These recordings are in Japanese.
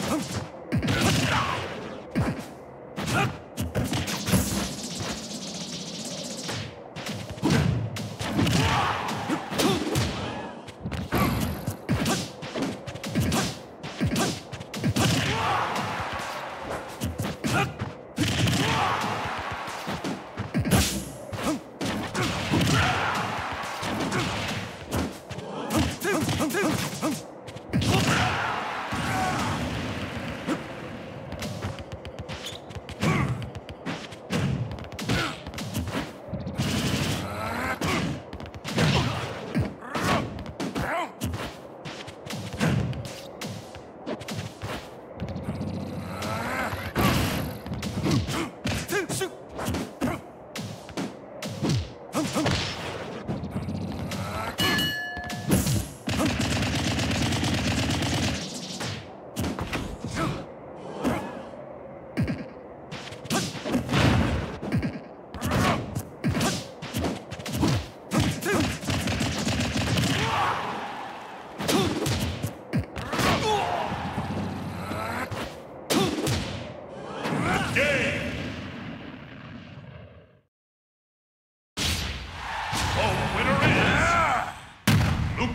Huh?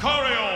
Lucario.